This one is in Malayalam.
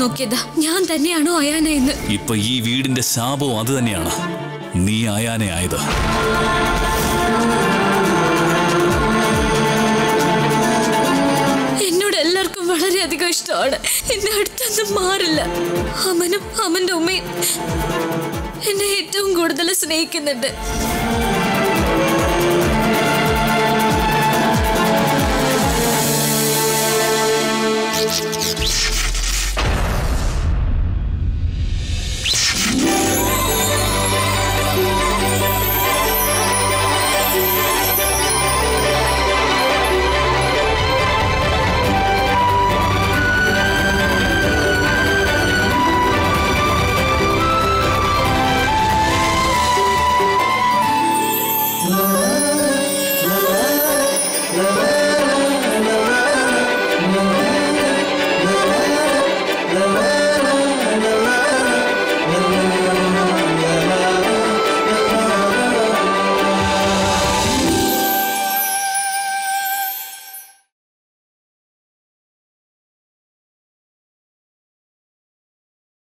നോക്കിയതാ. ഞാൻ തന്നെയാണോ അയാന എന്ന്. ഇപ്പൊ ഈ വീടിന്റെ ശാപവും അത് തന്നെയാണ്. നീ അയാനെ ആയത്. എന്നോട് എല്ലാവർക്കും വളരെയധികം ഇഷ്ടമാണ്. എന്റെ അടുത്തൊന്നും മാറില്ല. അമനും അമന്റെ ഉമ്മയും എന്നെ ഏറ്റവും കൂടുതൽ സ്നേഹിക്കുന്നുണ്ട്. you